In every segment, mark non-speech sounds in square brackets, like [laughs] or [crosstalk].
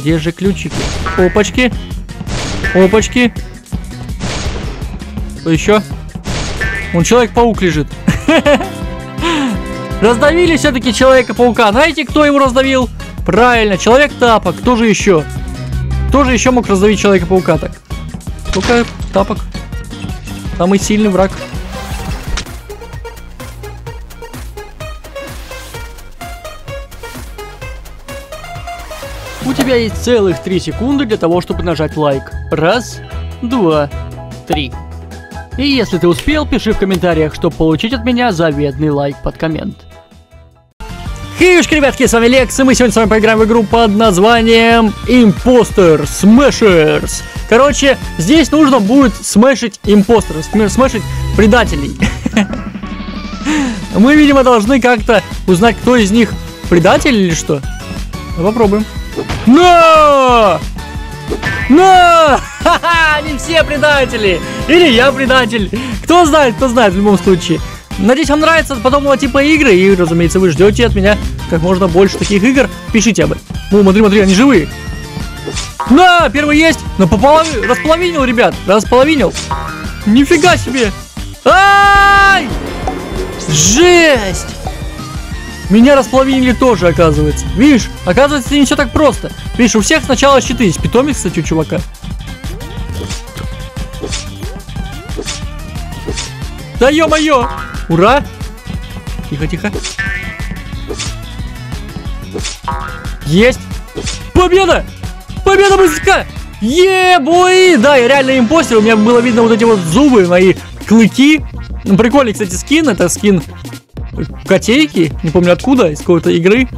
Где же ключики? Опачки. Опачки. Что еще? Вон Человек-паук лежит. [laughs] Раздавили все-таки Человека-паука. Знаете, кто его раздавил? Правильно, Человек-тапок. Кто же еще? Кто же еще мог раздавить Человека-паука так? Только тапок. Самый сильный враг. Тебя есть целых 3 секунды для того, чтобы нажать лайк. Раз, два, три. И если ты успел, пиши в комментариях, чтобы получить от меня заветный лайк под коммент. Хейушки, ребятки, с вами Лекс, и мы сегодня с вами поиграем в игру под названием Imposter Smashers. Короче, здесь нужно будет смешить импостеров, смешить предателей. [laughs] Мы, видимо, должны как-то узнать, кто из них предатель или что. Попробуем. Но! Но! Ха-ха! Они все предатели! Или я предатель! Кто знает, кто знает в любом случае. Надеюсь, вам нравятся подобного типа игры, и, разумеется, вы ждете от меня как можно больше таких игр. Пишите об этом. Ну, смотри, смотри, они живые. На, первый есть. Но пополов... располовинил, ребят. Располовинил. Нифига себе. Ай! Жесть! Меня располовинили тоже, оказывается. Видишь, оказывается, не все так просто. Видишь, у всех сначала щиты есть. Питомец, кстати, у чувака. Да ё-моё! Ура! Тихо, тихо. Есть! Победа! Победа близка! Е-бой! Да, я реально импостер. У меня было видно вот эти вот зубы, мои клыки. Прикольный, кстати, скин. Это скин котейки, не помню откуда, из какой-то игры.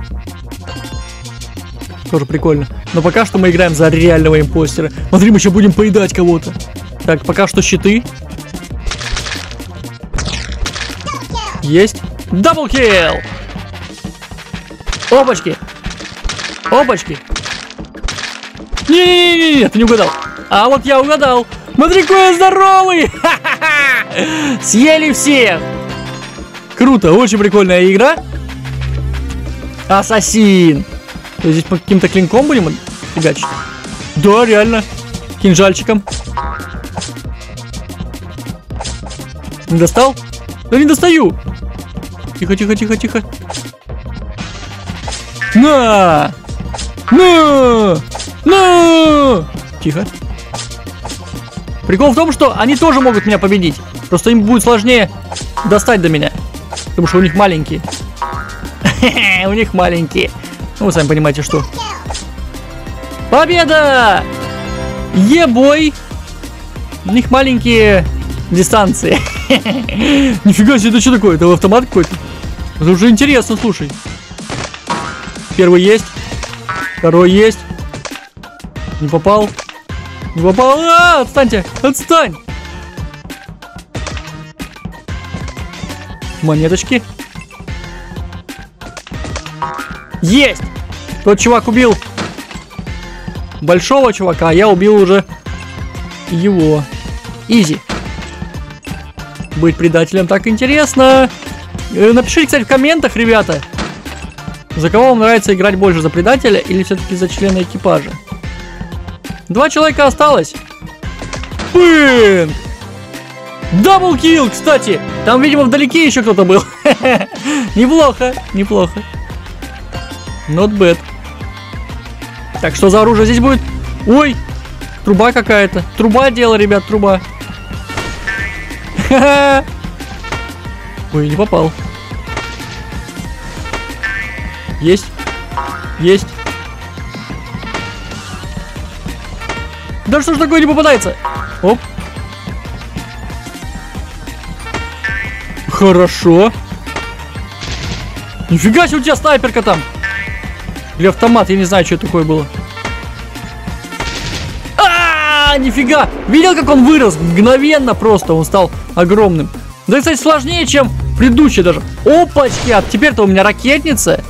Тоже прикольно. Но пока что мы играем за реального импостера. Смотри, мы еще будем поедать кого-то. Так, пока что щиты. Есть. Даблкил! Опачки! Опачки! Не-не-не, ты не угадал. А вот я угадал. Смотри, какой я здоровый! [laughs] Съели всех! Круто, очень прикольная игра. Ассасин. Здесь по каким-то клинком будем фигачить? Да, реально. Кинжальчиком. Не достал? Да не достаю. Тихо, тихо, тихо, тихо. На! На! На! Тихо. Прикол в том, что они тоже могут меня победить. Просто им будет сложнее достать до меня. Потому что у них маленькие. [laughs] У них маленькие. Ну, вы сами понимаете, что. Победа! Ебой! У них маленькие дистанции. [laughs] Нифига себе, это что такое? Это автомат какой-то? Это уже интересно, слушай. Первый есть. Второй есть. Не попал. Не попал. А, отстаньте. Отстань. Монеточки. Есть! Тот чувак убил большого чувака, а я убил уже его. Изи. Быть предателем так интересно. Э, напишите, кстати, в комментах, ребята, за кого вам нравится играть больше, за предателя или все-таки за члена экипажа. Два человека осталось. Бэнк! Даблкил, кстати. Там, видимо, вдалеке еще кто-то был. [laughs] неплохо, неплохо. Not bad. Так, что за оружие здесь будет? Ой, труба какая-то. Труба дело, ребят, труба. [laughs] Ой, не попал. Есть. Есть. Да что ж такое не попадается? Оп. Хорошо. Нифига себе у тебя снайперка там. Или автомат, я не знаю, что это такое было. А, -а, -а нифига! Видел, как он вырос? Мгновенно просто он стал огромным. Да, кстати, сложнее, чем предыдущий даже. Опачки, а теперь-то у меня ракетница.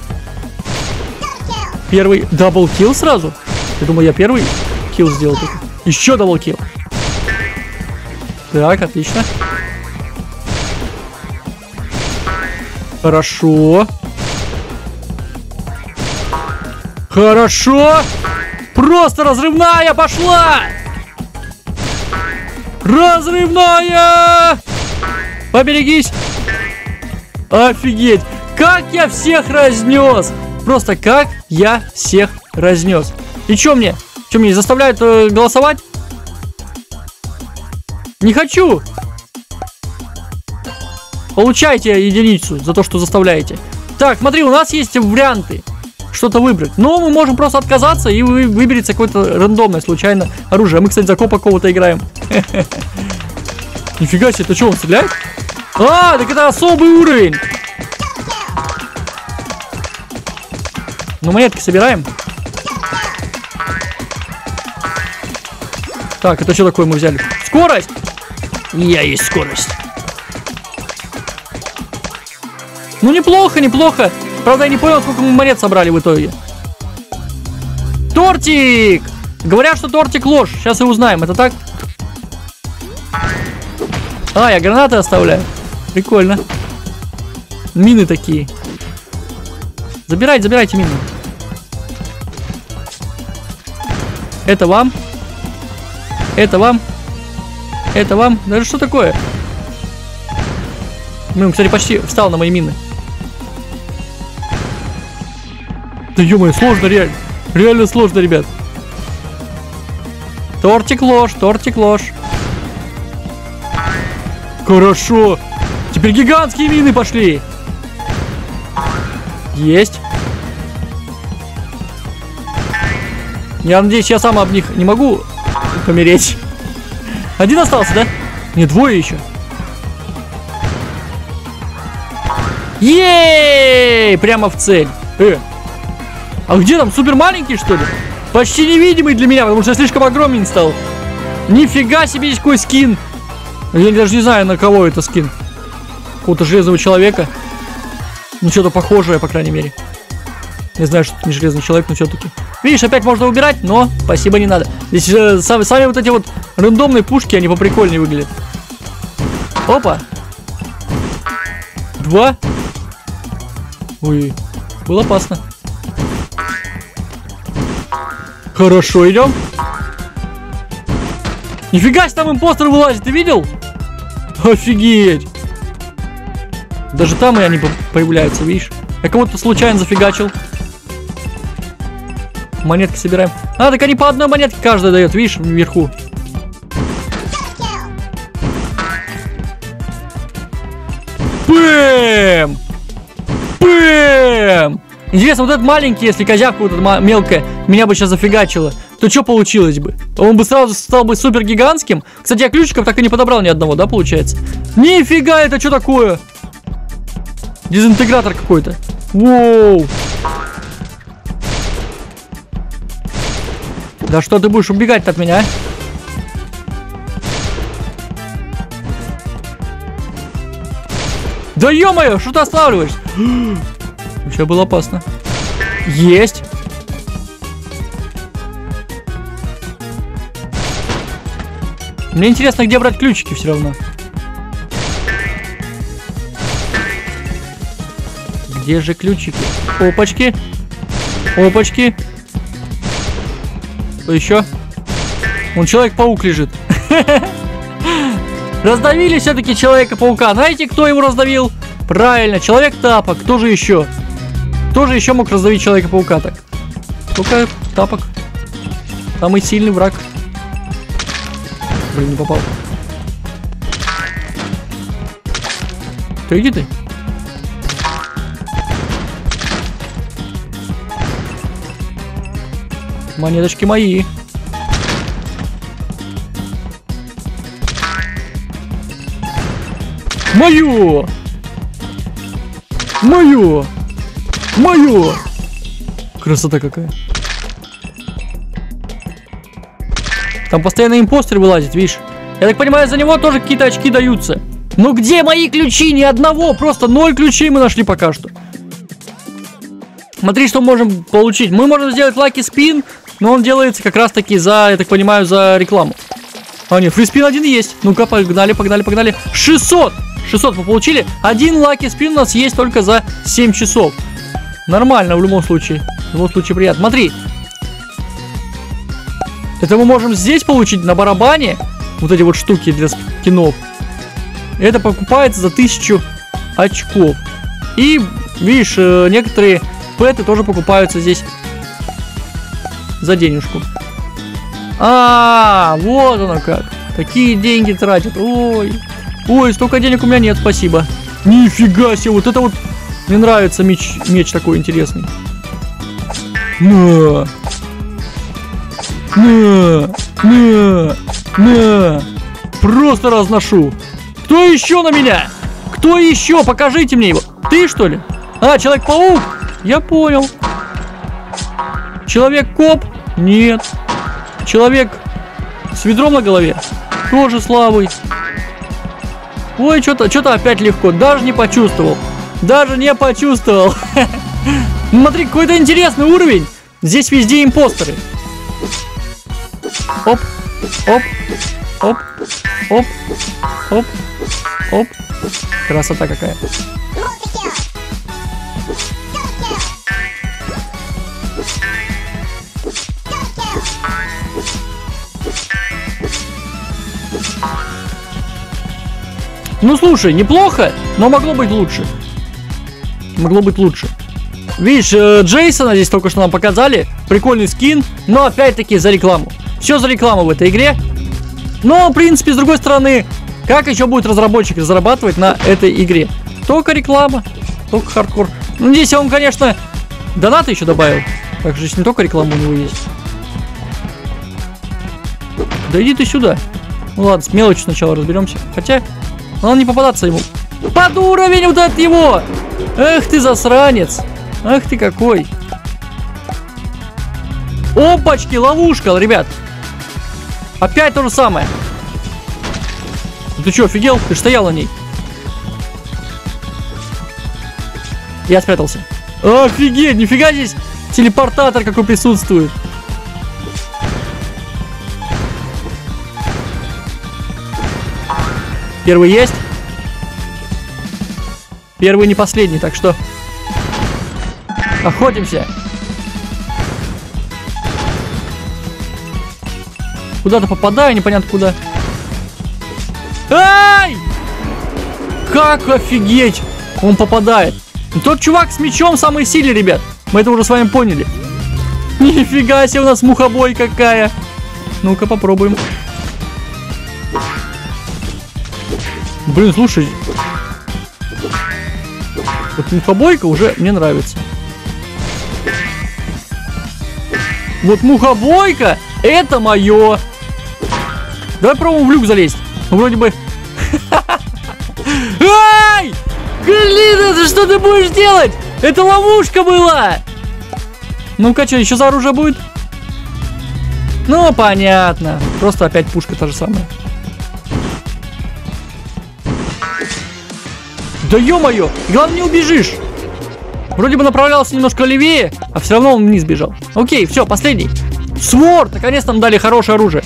Первый double kill сразу. Я думаю, я первый kill сделал. Еще double kill. Так, отлично. Хорошо. Хорошо. Просто разрывная пошла! Разрывная! Поберегись! Офигеть! Как я всех разнес! Просто как я всех разнес. И что мне? Что мне заставляют э, голосовать? Не хочу! Получайте единицу за то, что заставляете. Так, смотри, у нас есть варианты что-то выбрать. Но мы можем просто отказаться и вы выберется какое-то рандомное случайно оружие. Мы, кстати, за копа кого-то играем. [laughs] Нифига себе, это что, он стреляет? А, так это особый уровень. Ну, монетки собираем. Так, это что такое мы взяли? Скорость! Я есть скорость. Ну, неплохо, неплохо. Правда, я не понял, сколько мы монет собрали в итоге. Тортик! Говорят, что тортик ложь. Сейчас и узнаем. Это так? А, я гранаты оставляю. Прикольно. Мины такие. Забирайте, забирайте мины. Это вам. Это вам. Это вам. Да что такое? Ну, кстати, почти встал на мои мины. Да ё сложно реально. Реально сложно, ребят. Тортик ложь, тортик ложь. Хорошо. Теперь гигантские мины пошли. Есть. Я надеюсь, я сам об них не могу помереть. Один остался, да? Не, двое еще. Ей! Прямо в цель. Э. А где там? Супер маленький, что ли? Почти невидимый для меня, потому что я слишком огромен стал. Нифига себе есть какой скин. Я даже не знаю, на кого это скин. Какого-то железного человека. Ну, что-то похожее, по крайней мере. Не знаю, что это не железный человек, но все-таки. Видишь, опять можно убирать, но спасибо не надо. Здесь э, сами, сами вот эти вот рандомные пушки, они поприкольнее выглядят. Опа. Два. Ой, было опасно. Хорошо, идем. Нифига себе, там импостер вылазит, ты видел? Офигеть. Даже там и они появляются, видишь? Я кого-то случайно зафигачил. Монетки собираем. А, так они по одной монетке каждая дает, видишь, вверху. Бэм! Бэм! Интересно, вот этот маленький, если козявка вот эта мелкая, меня бы сейчас зафигачила, то что получилось бы? Он бы сразу стал бы супер гигантским. Кстати, я ключиков так и не подобрал ни одного, да, получается? Нифига, это что такое? Дезинтегратор какой-то. Воу. Да что ты будешь убегать от меня, а? Да ё-моё, что ты останавливаешься? Вообще было опасно. Есть. Мне интересно, где брать ключики все равно. Где же ключики? Опачки. Опачки. Что еще? Вон Человек-паук лежит. [laughs] Раздавили все-таки Человека-паука. Знаете, кто его раздавил? Правильно, Человек-тапок. Кто же еще? Кто же еще мог раздавить Человека-паука так? Только тапок. Самый сильный враг. Блин, не попал. Ты иди ты. Монеточки мои. Мою! Мою! Мою! Красота какая. Там постоянно импостер вылазит, видишь? Я так понимаю, за него тоже какие-то очки даются. Ну где мои ключи? Ни одного. Просто ноль ключей мы нашли пока что. Смотри, что можем получить. Мы можем сделать лаки спин, но он делается как раз таки за, я так понимаю, за рекламу. А, нет, фриспин один есть. Ну-ка, погнали, погнали, погнали. 600! 600 мы получили. Один лаки спин у нас есть только за 7 часов. Нормально в любом случае. В любом случае приятно. Смотри. Это мы можем здесь получить на барабане. Вот эти вот штуки для скинов. Это покупается за тысячу очков. И, видишь, э, некоторые пэты тоже покупаются здесь за денежку. А, вот оно как. Такие деньги тратят. Ой. Ой, столько денег у меня нет, спасибо. Нифига себе, вот это вот мне нравится меч, меч такой интересный. На! На! На! На! Просто разношу. Кто еще на меня? Кто еще? Покажите мне его. Ты что ли? А, Человек-паук? Я понял. Человек-коп? Нет. Человек с ведром на голове? Тоже слабый. Ой, что-то что опять легко. Даже не почувствовал. Даже не почувствовал. [laughs] Смотри, какой-то интересный уровень. Здесь везде импостеры. Оп, оп, оп, оп, оп, оп. Красота какая. Ну слушай, неплохо, но могло быть лучше. Могло быть лучше. Видишь, э, Джейсона здесь только что нам показали. Прикольный скин, но опять-таки за рекламу. Все за рекламу в этой игре. Но, в принципе, с другой стороны, как еще будет разработчик зарабатывать на этой игре? Только реклама, только хардкор. Ну, здесь он, конечно, донаты еще добавил. Так что здесь не только реклама у него есть. Да иди ты сюда. Ну ладно, с мелочью сначала разберемся. Хотя, надо не попадаться ему. Под уровень вот от его! Эх ты засранец! Ах ты какой! Опачки, ловушка, ребят! Опять то же самое. Ты что, офигел? Ты стоял на ней. Я спрятался. Офигеть, нифига здесь телепортатор какой присутствует. Первый есть. Первый не последний, так что... Охотимся. Куда-то попадаю, непонятно куда. Ай! Как офигеть! Он попадает. Тот чувак с мечом самый сильный, ребят. Мы это уже с вами поняли. Нифига себе у нас мухобой какая. Ну-ка попробуем. Блин, слушай. Вот мухобойка уже мне нравится. Вот мухобойка, это мое. Давай пробуем в люк залезть. Ну, вроде бы... [laughs] Ай! Блин, это что ты будешь делать? Это ловушка была! Ну-ка, что, еще за оружие будет? Ну, понятно. Просто опять пушка та же самая. Да ё-моё! Главное, не убежишь! Вроде бы направлялся немножко левее, а все равно он вниз бежал. Окей, все, последний. Свор! Наконец-то нам дали хорошее оружие.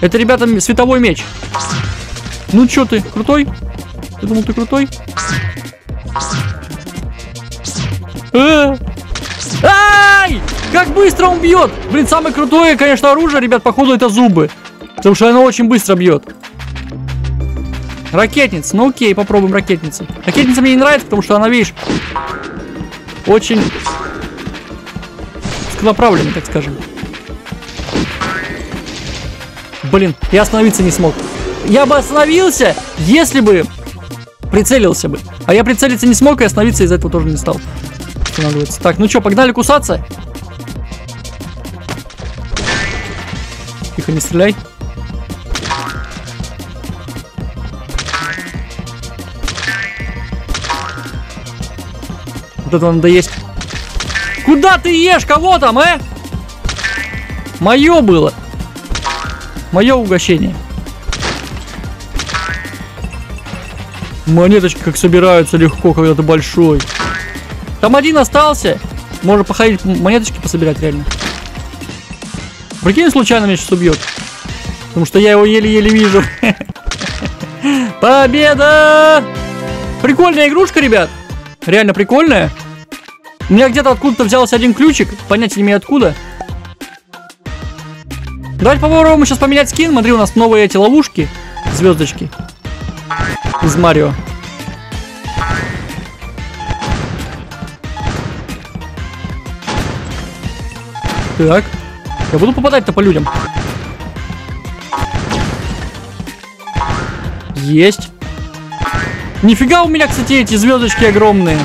Это, ребята, световой меч. Ну чё ты, крутой? Ты думал, ты крутой? Э! Ай! Как быстро он бьет! Блин, самое крутое, конечно, оружие, ребят, походу, это зубы. Потому что оно очень быстро бьет. Ракетница. Ну окей, попробуем ракетницу. Ракетница мне не нравится, потому что она, видишь, очень узконаправленная, так скажем. Блин, я остановиться не смог. Я бы остановился, если бы прицелился бы. А я прицелиться не смог и остановиться из-за этого тоже не стал. Так, ну что, погнали кусаться? Тихо, не стреляй. Вот это надо есть. Куда ты ешь? Кого там, э? Мое было. Мое угощение. Монеточки как собираются легко, когда ты большой. Там один остался. Можно походить, монеточки пособирать реально. Прикинь, случайно меня сейчас убьет. Потому что я его еле-еле вижу. [laughs] Победа! Прикольная игрушка, ребят. Реально прикольная. У меня где-то откуда-то взялся один ключик. Понятия не имею откуда. Давайте попробуем сейчас поменять скин. Смотри, у нас новые эти ловушки. Звездочки. Из Марио. Так. Я буду попадать-то по людям. Есть. Нифига у меня, кстати, эти звездочки огромные.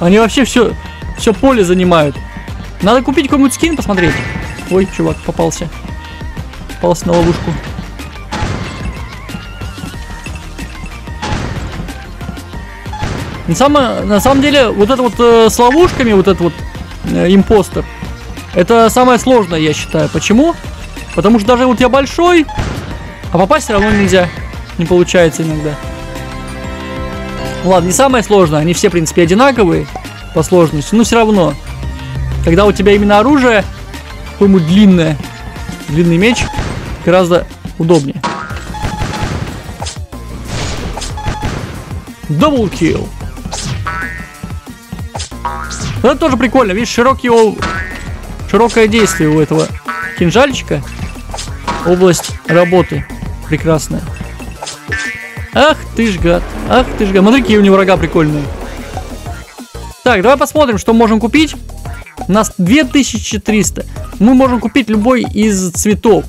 Они вообще все, все поле занимают. Надо купить какой-нибудь скин, посмотреть. Ой, чувак, попался. Попался на ловушку. На самом, на самом деле, вот это вот э, с ловушками, вот этот вот э, импостер, это самое сложное, я считаю. Почему? Потому что даже вот я большой, а попасть все равно нельзя. Не получается иногда. Ладно, не самое сложное. Они все, в принципе, одинаковые по сложности. Но все равно. Когда у тебя именно оружие какое-нибудь длинное, длинный меч, гораздо удобнее. Double kill. Это тоже прикольно. Видишь, широкий, широкое действие у этого кинжальчика. Область работы прекрасная. Ах ты ж гад. Ах ты ж гад. Смотри, какие у него рога прикольные. Так, давай посмотрим, что можем купить. У нас 2300. Мы можем купить любой из цветов.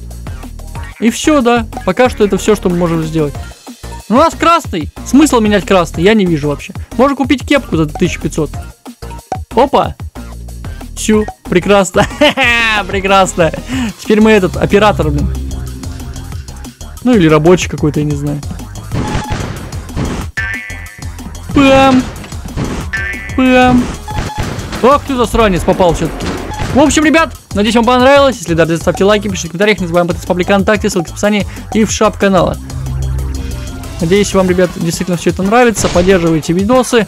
И все, да. Пока что это все, что мы можем сделать. у нас красный. Смысл менять красный? Я не вижу вообще. Можно купить кепку за 1500. Опа. Все, прекрасно. [laughs] прекрасно. Теперь мы этот, оператор, блин. Ну или рабочий какой-то, я не знаю. Пам. Пам. Ох ты засранец, попал все-таки. В общем, ребят, надеюсь, вам понравилось. Если да, ставьте лайки, пишите в комментариях. Не забываем подписаться паблик ВКонтакте, ссылки в описании и в шап канала. Надеюсь, вам, ребят, действительно все это нравится. Поддерживайте видосы.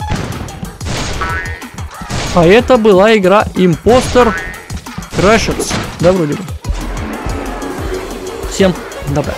А это была игра Imposter Crashers. Да, вроде бы. Всем добра.